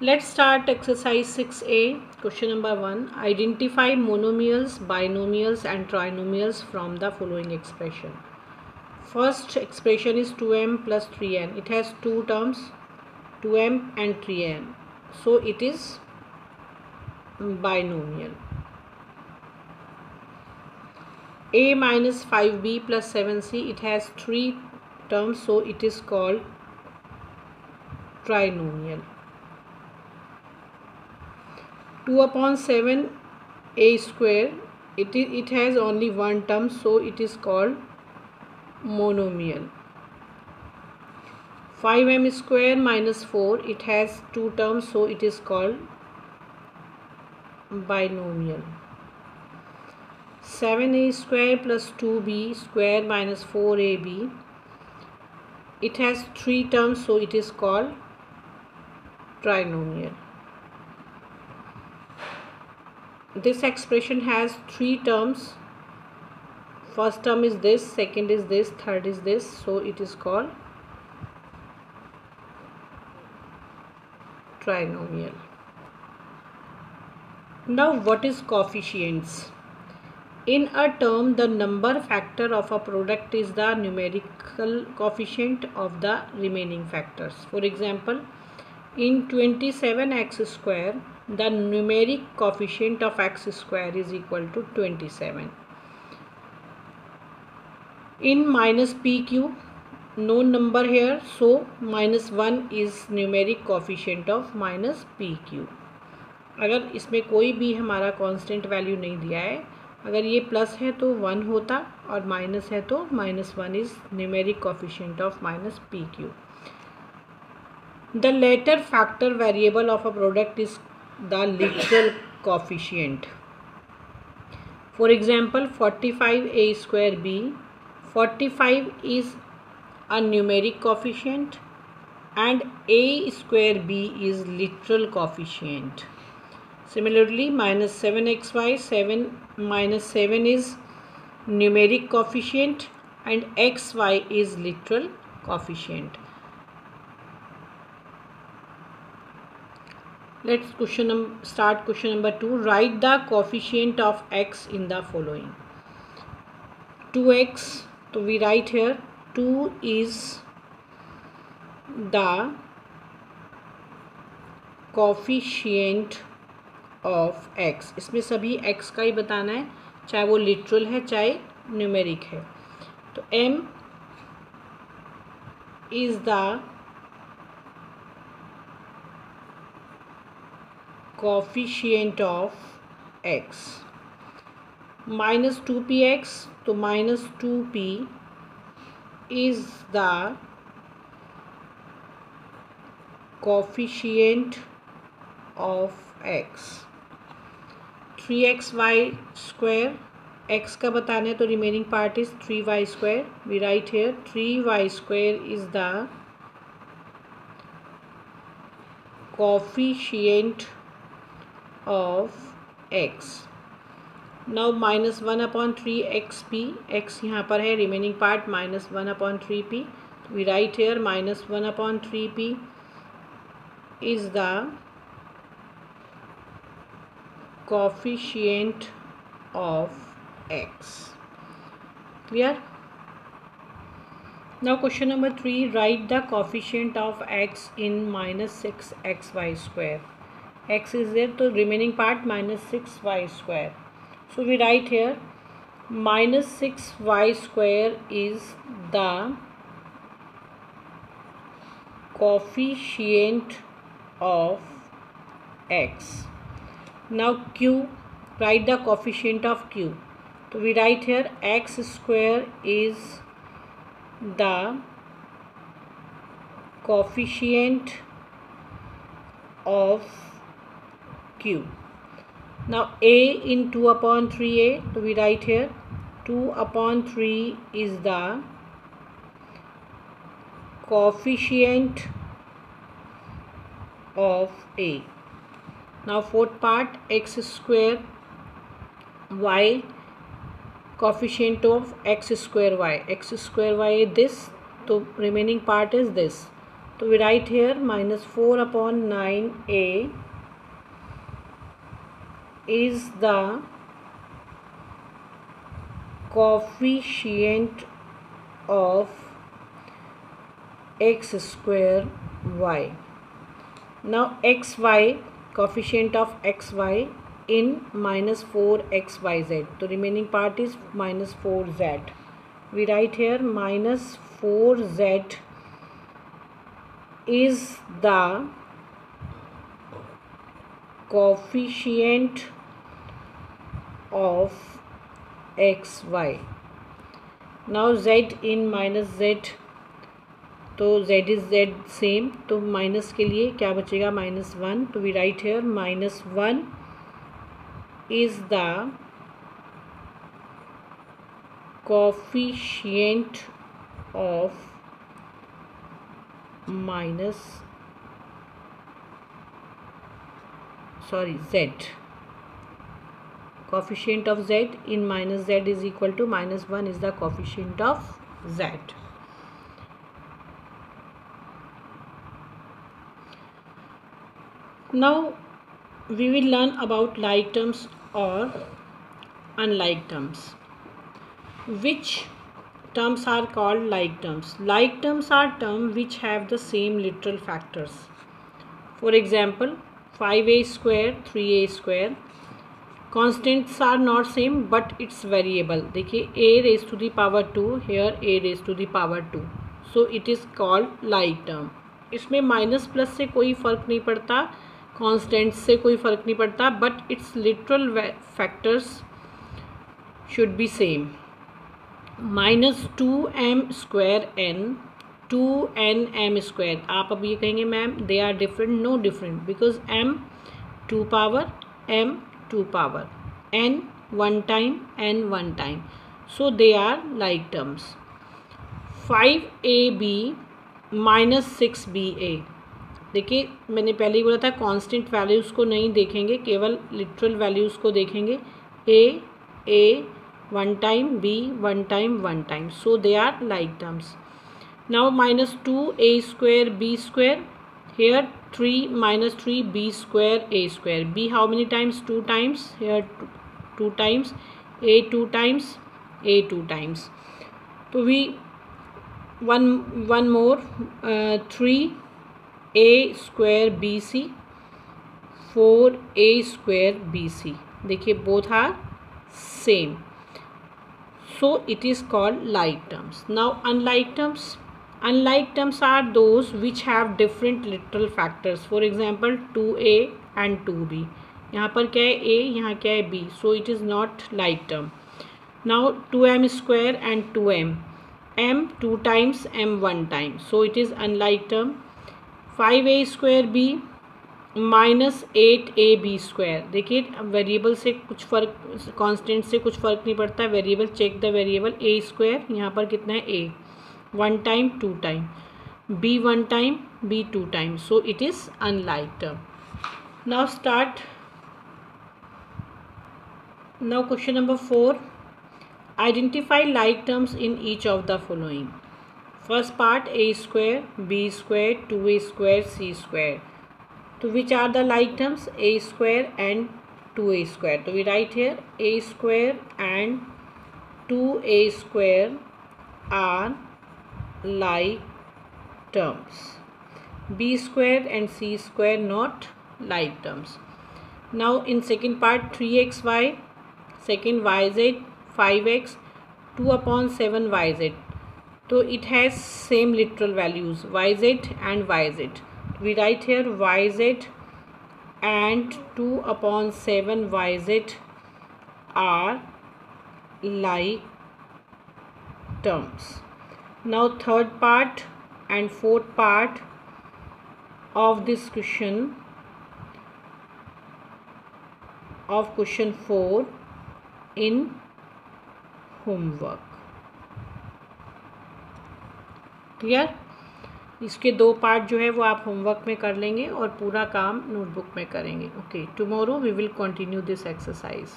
Let's start exercise 6a. Question number 1. Identify monomials, binomials and trinomials from the following expression. First expression is 2m plus 3n. It has two terms 2m and 3n. So it is binomial. a minus 5b plus 7c. It has three terms. So it is called trinomial. 2 upon 7 a square it is it has only one term so it is called monomial. 5m square minus 4 it has two terms so it is called binomial. 7a square plus 2b square minus 4ab it has three terms so it is called trinomial this expression has three terms. First term is this second is this third is this so it is called trinomial. Now what is coefficients? In a term the number factor of a product is the numerical coefficient of the remaining factors. For example in twenty seven x square the numeric coefficient of x square is equal to twenty seven in minus p q no number here so minus one is numeric coefficient of minus p q अगर इसमें कोई भी हमारा constant value नहीं दिया है, अगर ये प्लस है तो वन होता और माइनस है तो minus one is numeric coefficient of minus p q The latter factor variable of a product is the literal coefficient. For example, 45a square b. 45 is a numeric coefficient and a square b is literal coefficient. Similarly, minus 7xy, 7 minus 7 is numeric coefficient and xy is literal coefficient. Let's question number start question number two write the coefficient of x in the following two x तो we write here two is the coefficient of x इसमें सभी x का ही बताना है, चाहे वो literal है, चाहे न्यूमेरिक है। तो m is the coefficient of x minus two p x तो minus two p is the coefficient of x three x y square x का बताना है तो remaining part is three y square we write here three y square is the coefficient of x now minus one upon three x P x यहाँ पर है remaining part minus one upon three P V write here minus one upon three P is the coefficient of x clear now question number 3 write the coefficient of x in minus 6 xy square x is there so remaining part minus 6y square. So we write here minus 6y square is the coefficient of x. Now q write the coefficient of q. So we write here x square is the coefficient of q. Now a in 2 upon 3a, so we write here 2 upon 3 is the coefficient of a. Now fourth part x square y coefficient of x square y. x square y is this, so remaining part is this. So we write here minus 4 upon 9a is the coefficient of x square y. Now xy coefficient of xy in minus 4 xyz. So remaining part is minus 4z. We write here minus 4z is the coefficient of x y now z in minus z तो z is z same तो minus के लिए क्या बचेगा? Minus one तो we write here minus one is the coefficient of minus sorry z coefficient of z in minus z is equal to minus 1 is the coefficient of z. Now we will learn about like terms or unlike terms. Which terms are called like terms? Like terms are terms which have the same literal factors. For example, 5a square, 3a square. Constants are not same but it's variable देखिए a raise to the power two here a raise to the power two so it is called like term इसमें minus plus से कोई फ़र्क नहीं पड़ता constants से कोई फ़र्क नहीं पड़ता but it's literal factors should be same minus two m square n two n m square. आप अब ये कहेंगे, ma'am they are different no different because m to power m 2 power, n one time, n one time. So, they are like terms. 5ab minus six b a देखिए, मैंने पहले ही बोला था constant values को नहीं देखेंगे, केवल लिटरल वैल्यूज़ को देखेंगे। A a one time b one time one time so they are like terms now minus two A square B square here 3 minus 3 b square a square b how many times 2 times here 2, two times a 2 times a 2 times so we one one more uh, 3 a square bc 4 a square bc देखिए both are same so it is called like terms now unlike terms unlike terms are those which have different literal factors for example two a and two b यहाँ पर क्या है? A यहाँ क्या है? B so it is not like term now two m square and two m m two times m one time so it is unlike term five a square b minus eight a b square देखिए variable से कुछ फ़र्क constant से कुछ फ़र्क नहीं पड़ता. Variable check the variable a square यहाँ पर कितना है? A one time two time. B one time b two times so it is unlike term now start. Now question number 4 identify like terms in each of the following. First part a square b square 2a square c square. To which are the like terms? A square and 2a square. So we write here a square and 2a square are like terms. B square and c square not like terms. Now in second part 3xy second yz 5x 2 upon 7 yz so it has same literal values yz and yz we write here yz and 2 upon 7 yz are like terms now third part and fourth part of this question, of question 4 in homework. Clear इसके दो part जो है वो आप homework में कर लेंगे और पूरा काम नोटबुक में करेंगे. Okay tomorrow we will continue this exercise